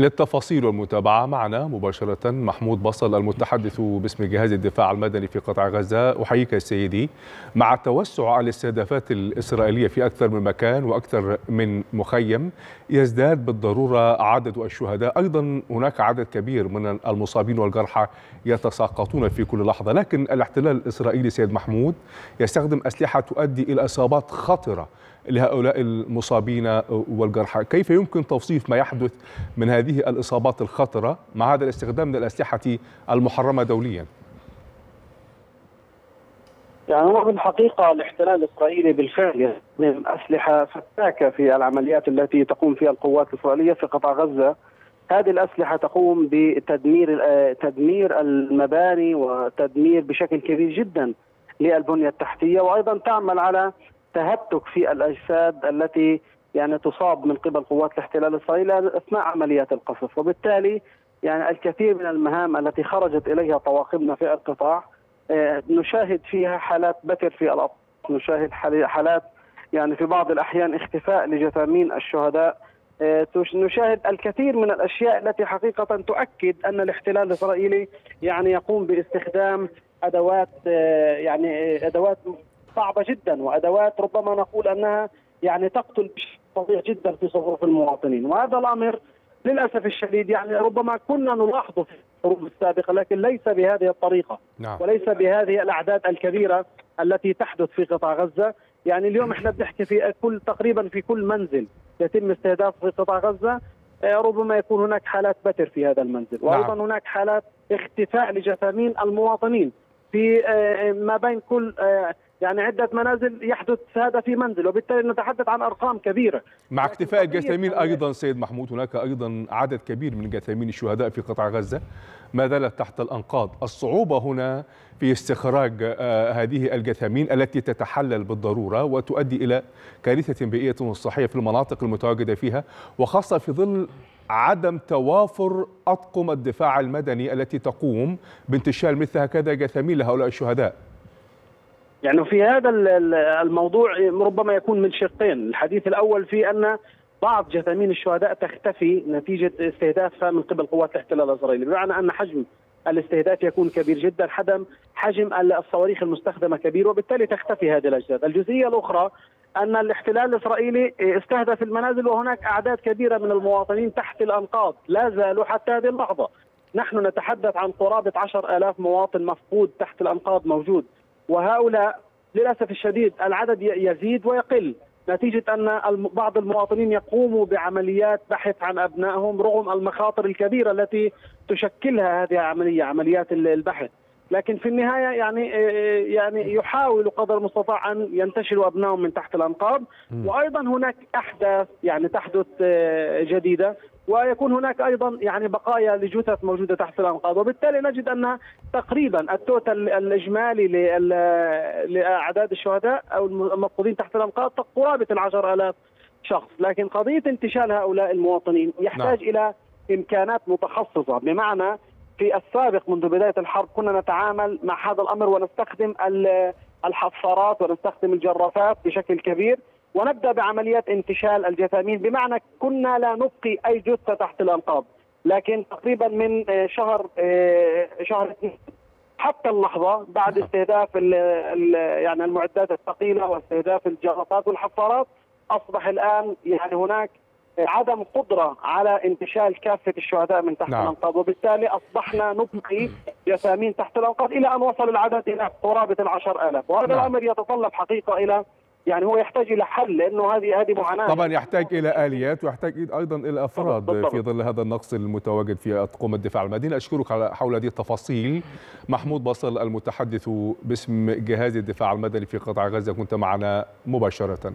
للتفاصيل والمتابعة معنا مباشرة محمود بصل المتحدث باسم جهاز الدفاع المدني في قطاع غزة. أحييك سيدي. مع توسع الاستهدافات الإسرائيلية في أكثر من مكان وأكثر من مخيم يزداد بالضرورة عدد الشهداء. أيضا هناك عدد كبير من المصابين والجرحى يتساقطون في كل لحظة. لكن الاحتلال الإسرائيلي سيد محمود يستخدم أسلحة تؤدي إلى إصابات خطرة لهؤلاء المصابين والجرحى. كيف يمكن توصيف ما يحدث من هذه الإصابات الخطرة مع هذا الاستخدام من الأسلحة المحرمة دوليا؟ يعني هو بالحقيقة الاحتلال الإسرائيلي بالفعل يستخدم أسلحة فتاكة في العمليات التي تقوم فيها القوات الإسرائيلية في قطاع غزة. هذه الأسلحة تقوم بتدمير تدمير المباني وتدمير بشكل كبير جدا للبنية التحتية وأيضا تعمل على تهتك في الأجساد التي يعني تصاب من قبل قوات الاحتلال الإسرائيلي أثناء عمليات القصف. وبالتالي يعني الكثير من المهام التي خرجت إليها طواقمنا في القطاع نشاهد فيها حالات بتر في الأطفال نشاهد حالات يعني في بعض الأحيان اختفاء لجثامين الشهداء. نشاهد الكثير من الأشياء التي حقيقة تؤكد أن الاحتلال الإسرائيلي يعني يقوم باستخدام أدوات يعني أدوات صعبة جدا وأدوات ربما نقول أنها يعني تقتل فظيع جدا في صفوف المواطنين وهذا الأمر للأسف الشديد يعني ربما كنا نلاحظه في الحروب السابقة لكن ليس بهذه الطريقة نعم. وليس بهذه الأعداد الكبيرة التي تحدث في قطاع غزة يعني اليوم إحنا بنحكي في كل تقريبا في كل منزل يتم استهداف في قطاع غزة ربما يكون هناك حالات بتر في هذا المنزل وأيضا نعم. هناك حالات اختفاء لجثامين المواطنين في ما بين كل يعني عدة منازل يحدث هذا في منزل وبالتالي نتحدث عن أرقام كبيرة. مع اختفاء الجثامين أيضا سيد محمود هناك أيضا عدد كبير من جثامين الشهداء في قطاع غزة ما زالت تحت الأنقاض. الصعوبة هنا في استخراج هذه الجثامين التي تتحلل بالضرورة وتؤدي إلى كارثة بيئية وصحية في المناطق المتواجدة فيها وخاصة في ظل عدم توافر أطقم الدفاع المدني التي تقوم بانتشال مثل هكذا جثامين لهؤلاء الشهداء. يعني في هذا الموضوع ربما يكون من شقين. الحديث الأول في أن بعض جثامين الشهداء تختفي نتيجة استهدافها من قبل قوات الاحتلال الإسرائيلي بمعنى أن حجم الاستهداف يكون كبير جدا حجم حجم الصواريخ المستخدمة كبير وبالتالي تختفي هذه الاجساد الجزئية الأخرى أن الاحتلال الإسرائيلي استهدف المنازل وهناك أعداد كبيرة من المواطنين تحت الأنقاض لا زالوا حتى هذه اللحظة. نحن نتحدث عن قرابة عشر آلاف مواطن مفقود تحت الأنقاض موجود. وهؤلاء للأسف الشديد العدد يزيد ويقل نتيجة أن بعض المواطنين يقوموا بعمليات بحث عن أبنائهم رغم المخاطر الكبيرة التي تشكلها هذه العملية عمليات البحث. لكن في النهاية يعني يعني يحاول قدر المستطاع أن ينتشلوا ابنائهم من تحت الانقاض وأيضا هناك أحداث يعني تحدث جديدة. ويكون هناك أيضا يعني بقايا لجثث موجودة تحت الانقاض وبالتالي نجد أن تقريبا التوتال الإجمالي لأعداد الشهداء أو المفقودين تحت الانقاض قرابه العشر آلاف شخص. لكن قضية انتشال هؤلاء البواطنين يحتاج نعم. إلى إمكانات متخصصة. بمعنى في السابق منذ بداية الحرب كنا نتعامل مع هذا الأمر ونستخدم الحفارات ونستخدم الجرافات بشكل كبير ونبدأ بعمليات انتشال الجثامين بمعنى كنا لا نبقي أي جثة تحت الأنقاض. لكن تقريبا من شهر شهر حتى اللحظة بعد استهداف ال ال يعني المعدات الثقيلة واستهداف الجرافات والحفارات أصبح الآن يعني هناك عدم قدرة على انتشال كافة الشهداء من تحت نعم. الأنقاض وبالتالي أصبحنا نبقي جثامين تحت الأنقاض إلى أن وصل العدد إلى قرابة العشر آلاف وهذا نعم. الأمر يتطلب حقيقة إلى يعني هو يحتاج إلى حل لأنه هذه هذه معاناة طبعا يحتاج إلى آليات ويحتاج أيضا إلى أفراد بالضبط. في ظل هذا النقص المتواجد في اطقم الدفاع المدني أشكرك على حول هذه التفاصيل محمود بصل المتحدث باسم جهاز الدفاع المدني في قطاع غزة كنت معنا مباشرة